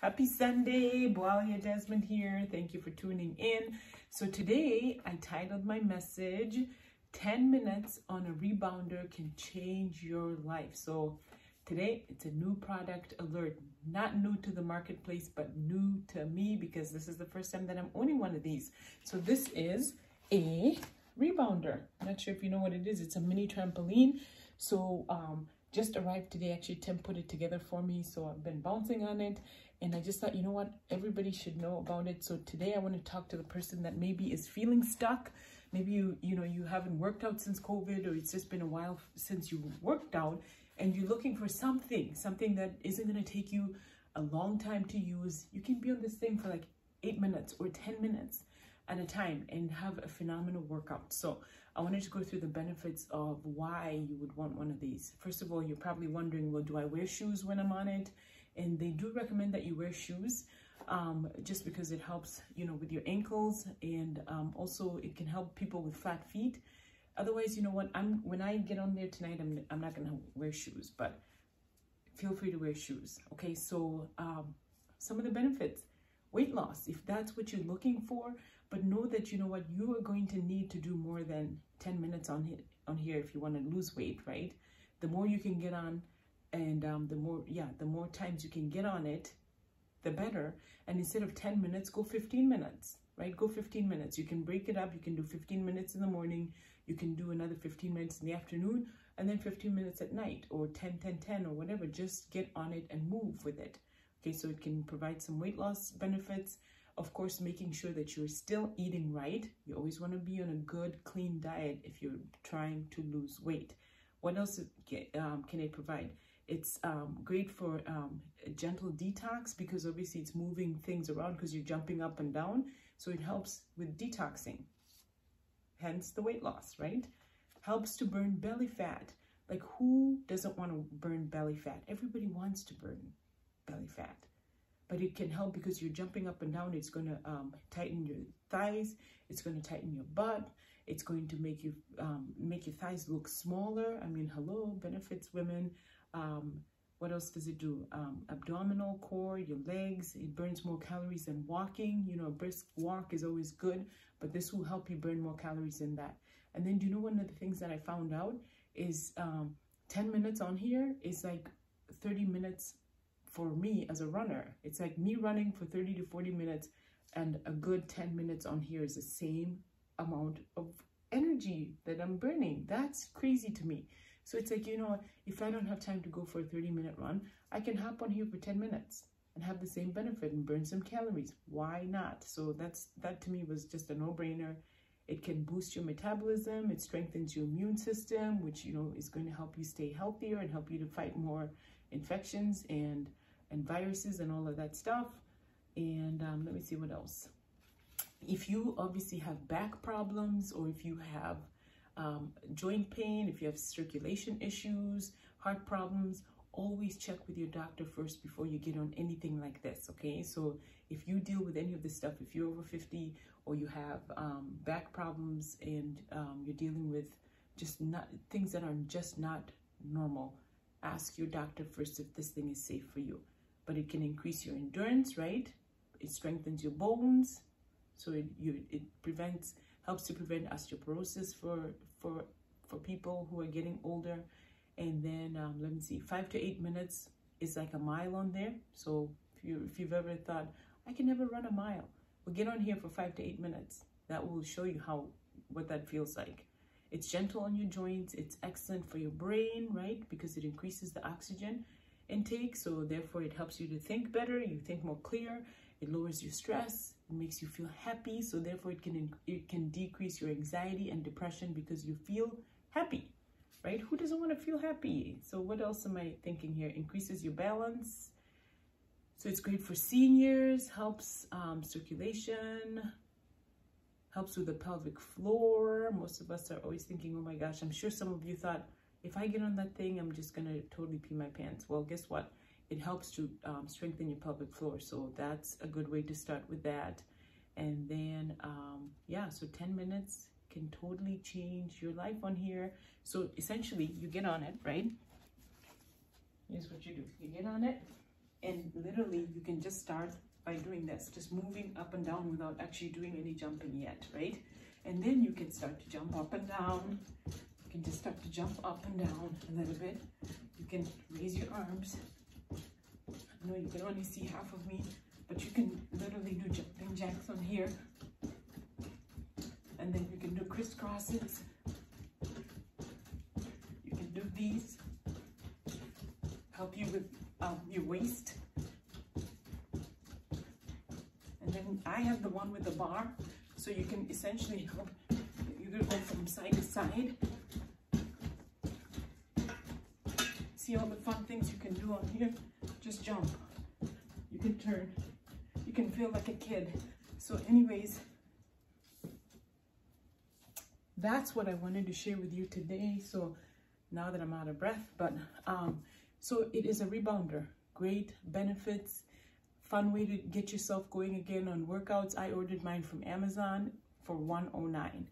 Happy Sunday, Bwalya Desmond here. Thank you for tuning in. So today I titled my message, 10 minutes on a rebounder can change your life. So today it's a new product alert, not new to the marketplace, but new to me because this is the first time that I'm owning one of these. So this is a rebounder. Not sure if you know what it is. It's a mini trampoline. So um, just arrived today. Actually, Tim put it together for me. So I've been bouncing on it. And I just thought, you know what? Everybody should know about it. So today I want to talk to the person that maybe is feeling stuck. Maybe you, you know, you haven't worked out since COVID or it's just been a while since you worked out and you're looking for something, something that isn't going to take you a long time to use. You can be on this thing for like eight minutes or 10 minutes at a time and have a phenomenal workout. So I wanted to go through the benefits of why you would want one of these. First of all, you're probably wondering, well, do I wear shoes when I'm on it? And they do recommend that you wear shoes um, just because it helps, you know, with your ankles and um, also it can help people with flat feet. Otherwise, you know what, I'm when I get on there tonight, I'm, I'm not going to wear shoes, but feel free to wear shoes. Okay, so um, some of the benefits weight loss if that's what you're looking for but know that you know what you are going to need to do more than 10 minutes on here on here if you want to lose weight right? The more you can get on and um, the more yeah the more times you can get on it the better. And instead of 10 minutes go 15 minutes right? Go 15 minutes. You can break it up. You can do 15 minutes in the morning. You can do another 15 minutes in the afternoon and then 15 minutes at night or 10 10 10 or whatever. Just get on it and move with it. Okay, so it can provide some weight loss benefits. Of course, making sure that you're still eating right. You always want to be on a good, clean diet if you're trying to lose weight. What else um, can it provide? It's um, great for um, gentle detox because obviously it's moving things around because you're jumping up and down. So it helps with detoxing, hence the weight loss, right? Helps to burn belly fat. Like who doesn't want to burn belly fat? Everybody wants to burn belly fat. But it can help because you're jumping up and down. It's going to um, tighten your thighs. It's going to tighten your butt. It's going to make you um, make your thighs look smaller. I mean, hello, benefits women. Um, what else does it do? Um, abdominal core, your legs. It burns more calories than walking. You know, a brisk walk is always good, but this will help you burn more calories than that. And then do you know one of the things that I found out is um, 10 minutes on here is like 30 minutes for me as a runner. It's like me running for 30 to 40 minutes and a good 10 minutes on here is the same amount of energy that I'm burning. That's crazy to me. So it's like, you know, if I don't have time to go for a 30 minute run, I can hop on here for 10 minutes and have the same benefit and burn some calories. Why not? So that's that to me was just a no-brainer. It can boost your metabolism. It strengthens your immune system, which, you know, is going to help you stay healthier and help you to fight more infections and and viruses and all of that stuff. And um, let me see what else. If you obviously have back problems or if you have um, joint pain, if you have circulation issues, heart problems, always check with your doctor first before you get on anything like this, okay? So if you deal with any of this stuff, if you're over 50 or you have um, back problems and um, you're dealing with just not things that are just not normal, ask your doctor first if this thing is safe for you but it can increase your endurance, right? It strengthens your bones, so it you it prevents helps to prevent osteoporosis for for for people who are getting older. And then um, let me see, five to eight minutes is like a mile on there. So if you if you've ever thought I can never run a mile, well, get on here for five to eight minutes. That will show you how what that feels like. It's gentle on your joints. It's excellent for your brain, right? Because it increases the oxygen intake. So therefore it helps you to think better. You think more clear. It lowers your stress. It makes you feel happy. So therefore it can, it can decrease your anxiety and depression because you feel happy, right? Who doesn't want to feel happy? So what else am I thinking here? Increases your balance. So it's great for seniors, helps um, circulation, helps with the pelvic floor. Most of us are always thinking, oh my gosh, I'm sure some of you thought, if I get on that thing, I'm just going to totally pee my pants. Well, guess what? It helps to um, strengthen your pelvic floor. So that's a good way to start with that. And then, um, yeah, so 10 minutes can totally change your life on here. So essentially, you get on it, right? Here's what you do. You get on it, And literally you can just start by doing this, just moving up and down without actually doing any jumping yet, right? And then you can start to jump up and down. You can just start to jump up and down a little bit. You can raise your arms. I know you can only see half of me, but you can literally do jumping jacks on here. And then you can do crisscrosses. You can do these. Help you with um, your waist. And then I have the one with the bar, so you can essentially help, you can go from side to side. See all the fun things you can do on here? Just jump. You can turn. You can feel like a kid. So anyways, that's what I wanted to share with you today. So now that I'm out of breath, but um, so it is a rebounder, great benefits, fun way to get yourself going again on workouts. I ordered mine from Amazon for 109.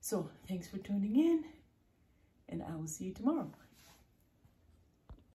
So thanks for tuning in and I will see you tomorrow.